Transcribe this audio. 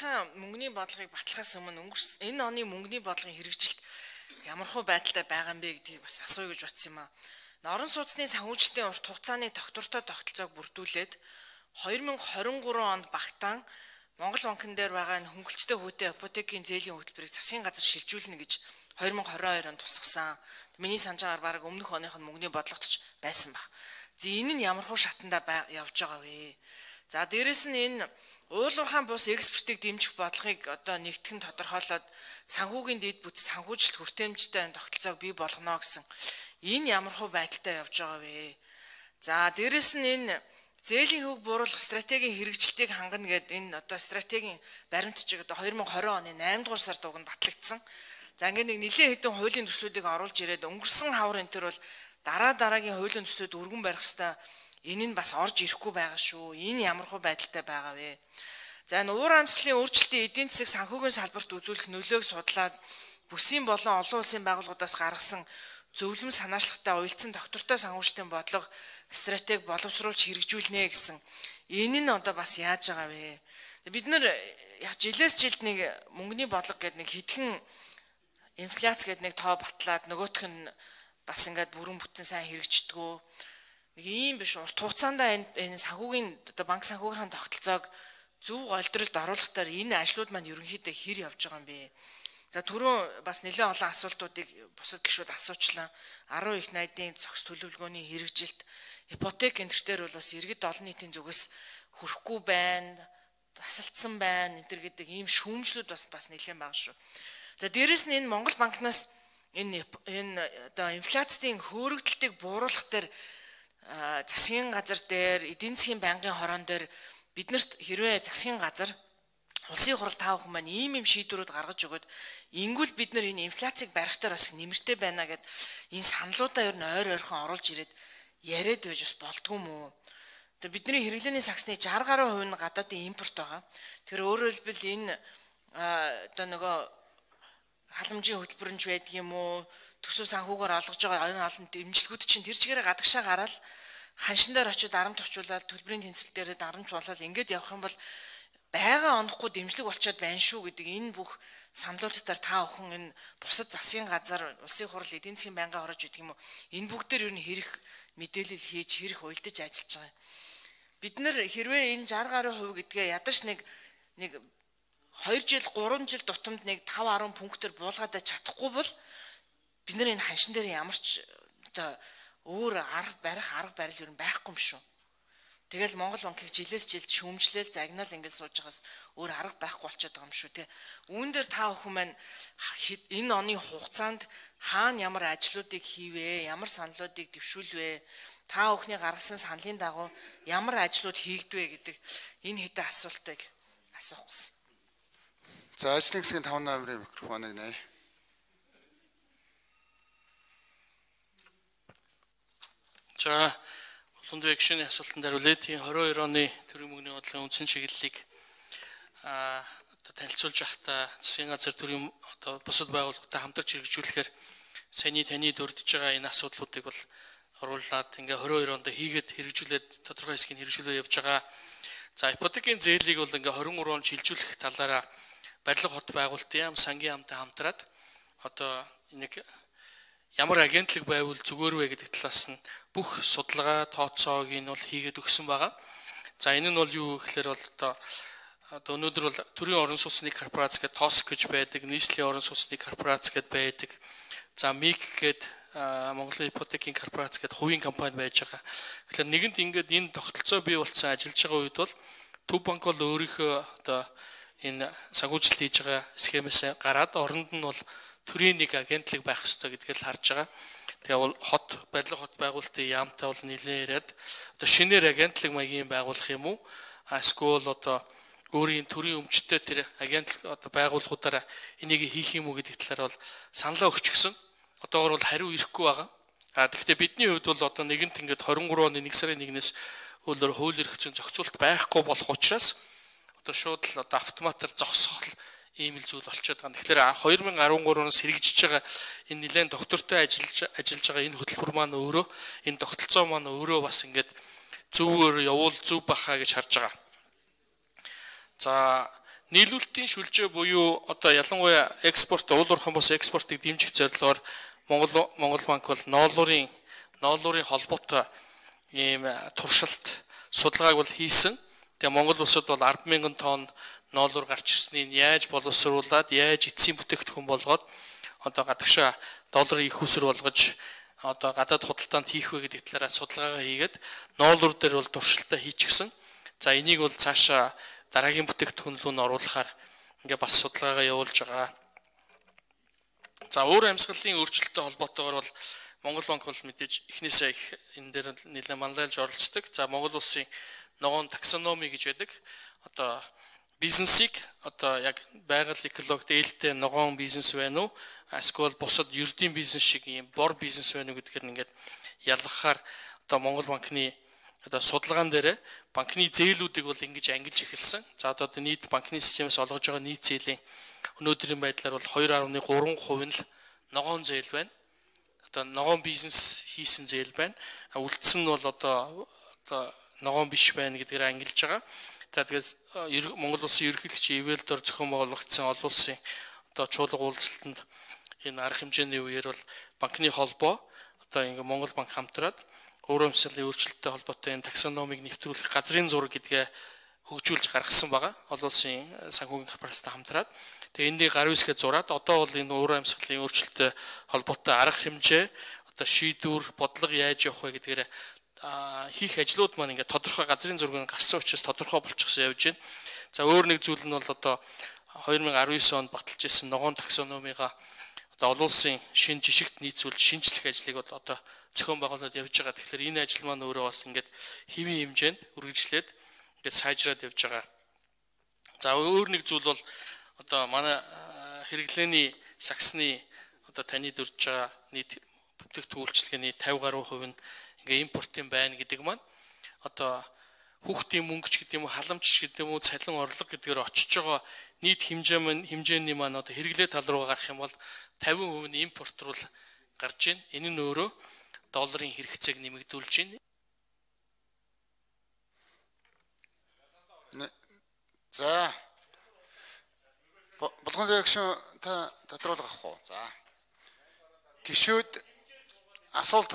саяхан мөнгөний бодлогыг батлахаас өмнө өнгөрсөн энэ оны мөнгөний бодлогын хэрэгжилт ямар хөө байдалтай байгаа юм бэ гэдгийг бас асууя гэж бодсон юм аа. Орон сууцны санхүүжилтийн урт хугацааны тогтвортой тогтолцоог бүрдүүлээд 2023 онд багтаан Монгол банкн дээр байгаа энэ хөнгөлөлттэй хүүтэй ипотекийн зээлийн хөтөлбөрийг засгийн газар шилжүүлнэ гэж 2022 онд тусгасан. Миний байгаагаар баг өмнөх оных нь мөнгөний бодлоготч байсан баг. За энэ нь ямар хуу шатанда явж байгаа вэ? За дээрэс нь энэ уулуурхаан бус экспортыг дэмжих бодлогыг одоо нэгтгэн тодорхойлоод санхүүгийн дэд бүт санхүүжилт хүртээмжтэй тогтолцоог бий болгоно гэсэн энэ ямар хуу байдалтай явж байгаа вэ? За дээрэс нь энэ Зээлийн хөг бууруулах стратегийн хэрэгжилтийг хангана гэдэг энэ одоо стратегийн баримтчиг одоо 2020 оны 8 дугаар сард уг нь батлагдсан. За ингээд нэг нэлээд хэдэн хуулийн төслүүдийг оруулж ирээд өнгөрсөн хавар энэ төр бол дараа дараагийн хуулийн төслүүд өргөн барих хэвээр энэ нь бас орж ирэхгүй байгаа шүү. Энэ ямар хөө байдалтай байгаа вэ? За энэ уур амьсгалын өөрчлөлтийн эдийн засаг санхүүгийн салбарт үзүүлэх нөлөөг судлаад бүсийн болон олон улсын байгууллагуудаас гаргасан зөвлөм санаачлагтай уялдсан доктортой санхүүжтийн бодлого стратеги боловсруулж хэрэгжүүлнэ гэсэн энэ нь одоо бас яаж байгаа вэ? Бид нэр жилээс жилд нэг мөнгөний бодлого гэдэг нэг хитгэн инфляц гэдэг нэг тоо батлаад нөгөөх нь бас ингээд бүрэн бүтэн сайн хэрэгждэггүй. Нэг ийм биш урт хугацаанд энэ санхүүгийн одоо банк санхүүгийн тогтолцоог зөв голдролд оруулахтаар энэ ажлууд маань ерөнхийдөө хэр явж байгаа юм бэ? За түрүүн бас нэлээд олон асуултуудыг бусад гишүүд асуучлаа. 10 их найдын зохис төлөвлөгөөний хэрэгжилт ипотек энтертээр бол бас иргэд олон нийтийн зүгээс хүрхгүй байна, тасалдсан байна энэ төр гэдэг ийм шүүмжлүүд бас бас нэлээд бага шүү. За дээрэс нь энэ Монгол банкнаас энэ энэ одоо инфляцийн хөөрөгдөлтийг бууруулах дээр засгийн газар дээр эдийн засгийн байнгын хорон дээр биднэрт хэрвээ засгийн газар улсын хурал таа бүхэн маань ийм юм шийдвэрүүд гаргаж өгöd ингүүл бид нар энэ инфляцийг барихтаар бас нэмэртэй байна гэд энэ саналуудаа ер нь ойр ойрхон оруулж ирээд яриад байж бас болдгүй мүү. Тэгээ бидний хэрэглээний саксны 60 гаруй хувь нь гадаадын импорт байгаа. Тэр өөрөөр хэлбэл энэ одоо нөгөө халамжийн хөтөлбөрөнч байдаг юм уу? Төсөв санхүүгээр олгож байгаа энэ олон дэмжлэгүүд чинь тэр чигээрээ гадагшаа гараад ханшин дээр очиод дарамт очуулаад төлбөрийн тэнцэл дээр дарамт болоод ингэж явах юм бол байгаа онохгүй дэмжлэг болчоод байна шүү гэдэг энэ бүх саналуудаар та бүхэн энэ бусад засгийн газар улсын хурал эдийн засгийн байнгын хорож гэдэг юм уу энэ бүгдээр ер нь хэрэг мэдээлэл хийж хэрэг уйлдаж ажиллаж байгаа. Бид нэр хэрвээ энэ 60 гаруй хувь гэдгээ ядаж нэг нэг 2 жил 3 жил тутамд нэг 5 10 пунктээр буулгаад чадахгүй бол бид нар энэ ханшин дээр ямар ч одоо өөр арга барих арга барил ер нь байхгүй юм шүү. Тэгэл Монгол банкыг жилээс жилд шүүмжлээл загнаал ингээд сууж байгаас өөр арга байхгүй болчиход байгаа юм шүү те. Үүн дээр та бүхэн маань энэ оны хугацаанд хаана ямар ажлуудыг хийвэ, ямар саналуудыг дэвшүүлвэ, та бүхний гаргасан саналын дагуу ямар ажлууд хийгдвэ гэдэг энэ хэдэн асуултыг асуух гэсэн. За ажлын хэсгийн 5 номерын микрофоныг нэ. За Дунд векшны асуултанд хариулъя. Тийм 22 оны төрийн мөнгөний бодлогын үндсэн чиглэлийг а одоо танилцуулж байхдаа засгийн газар төрийн одоо бусад байгууллагатай хамтарч хэрэгжүүлэхээр саяны таны дурдж байгаа энэ асуудлуудыг бол оруулаад ингээ 22 онд хийгээд хэрэгжүүлээд тодорхой хэсгийг хэрэгжүүлээд явж байгаа. За ипотекийн зээлийг бол ингээ 23 онд шилжүүлэх талаараа барилга хот байгуулалтын яам сангийн хамтаа хамтраад одоо нэг ямар агентлаг байвал зүгээр вэ гэдэг талаас нь бүх судалгаа тооцоог нь бол хийгээд өгсөн байгаа. За энэ нь бол юу гэхээр бол одоо одоо өнөөдөр бол төрийн орон сууцны корпорац гэдэг ТОС гэж байдаг, нийслэлийн орон сууцны корпорац гэдэг байдаг. За МИК гэдэг Монголын ипотекийн корпорац гэдэг хувийн компани байж байгаа. Тэгэхээр нэгэнт ингээд энэ тогтолцоо бий болсон ажиллаж байгаа үед бол Төв банк бол өөрийнхөө одоо энэ санхүүжилт хийж байгаа схемээс гараад оронд нь бол төрийн нэг агентлаг байх хэрэгтэй гэдгийг л харж байгаа. Тэгээ бол хот барилга хот байгуулалтын яамтай бол нэлээд яриад одоо шинээр агентлаг маягийн байгуулах юм уу? Эсвэл одоо өөрийн төрийн өмчтөд тэр агентлаг одоо байгууллагуудаараа энийг хийх юм уу гэдэг талаар бол саналаа өгч гисэн. Одоогор бол хариу ирэхгүй байгаа. А тэгэхээр бидний хувьд бол одоо нэгэнт ингээд 23 оны 1 сарын 1-ээс өөрөөр хууль эрх зүйн зохицуулт байхгүй болох учраас одоо шууд л одоо автоматар зогсоол ийм л зүйл болчиход байгаа. Тэгэхээр 2013-оос хэрэгжиж байгаа энэ нэлээд доктортой ажиллаж ажиллаж байгаа энэ хөтөлбөр маань өөрөө энэ тогтолцоо маань өөрөө бас ингээд зөвөр явуул зөв бахаа гэж харж байгаа. За нийлүүлэлтийн шүлжээ буюу одоо ялангуяа экспорт уул уурхайн бос экспортыг дэмжих зорилгоор Монгол Монгол банк бол ноолуурын ноолуурын холбоотой ийм туршилт судалгааг бол хийсэн. Тэгээ Монгол улсад бол 100000 тонн ноолуур гарч ирснийг яаж боловсруулад яаж эцсийн бүтээгдэхүүн болгоод одоо гадагшаа долларын их усэр болгож одоо гадаад худалдаанд хийх вэ гэдэг талаараа судалгаагаа хийгээд ноолуур дээр бол туршилтаа хийчихсэн. За энийг бол цаашаа дараагийн бүтээгдэхүүн рүү нь оруулахаар ингээ бас судалгаагаа явуулж байгаа. За өөр амьсгалын өөрчлөлттэй холбоотойгоор бол Монгол банк бол мэдээж эхнээсээ их энэ дээр нэлээд манлайлж оролцдог. За Монгол улсын ногоон таксономи гэж байдаг. Одоо бизнесийг одоо яг байгаль экологид ээлтэй ногоон бизнес байна уу? Эсвэл бусад ердийн бизнес шиг юм бор бизнес байна уу гэдгээр ингээд ялгахаар одоо Монгол банкны одоо судалгаан дээр банкны зээлүүдийг бол ингэж ангилж эхэлсэн. За одоо нийт банкны системээс олгож байгаа нийт зээлийн өнөөдрийн байдлаар бол 2.3% нь л ногоон зээл байна. Одоо ногоон бизнес хийсэн зээл байна. Үлдсэн нь бол одоо одоо ногоон биш байна гэдгээр ангилж байгаа. За тэгээс Монгол улсын ерөнхийлөгч ивэлдор зохион байгуулагдсан олон улсын одоо чуулга уулзалтанд энэ арга хэмжээний үеэр бол банкны холбоо одоо ингээ Монгол банк хамтраад өөрөөр хэлбэл өөрчлөлттэй холбоотой энэ таксономыг нэвтрүүлэх газрын зураг гэдгээ хөгжүүлж гаргасан байгаа. Олон улсын санхүүгийн корпорацтай хамтраад. Тэгээ энийг гар үсгээ зураад одоо бол энэ өөрөөр амьсгалын өөрчлөлттэй холбоотой арга хэмжээ одоо шийдвэр бодлого яаж явах вэ гэдгээр хийх ажлууд маань ингээд тодорхой газрын зургийг гарсан учраас тодорхой болчихсон явж байна. За өөр нэг зүйл нь бол одоо 2019 онд баталж исэн ногоон таксономига одоо олон улсын шин жишгт нийцүүл шинжлэх ажлыг бол одоо зохион байгуулалт явж байгаа. Тэгэхээр энэ ажил маань өөрөө бас ингээд хэвийн хэмжээнд үргэлжлээд ингээд сайжраад явж байгаа. За өөр нэг зүйл бол одоо манай хэрэглээний саксны одоо таны дурж байгаа нийт бүтээгдэхүүн үйлчилгээний 50 гаруй хувь нь ингээ импортын байна гэдэг маань одоо хүүхдийн мөнгөч гэдэг юм уу халамж гэдэг юм уу цалин орлого гэдгээр очиж байгаа нийт хэмжээ маань хэмжээний маань одоо хэрэглээ тал руу гарах юм бол 50% нь импорт руу гарч ийн. Энэ нь өөрөө долларын хэрэгцээг нэмэгдүүлж байна. За. Болгон реакшн та тодруулах уу? За. Гişүүд асуулт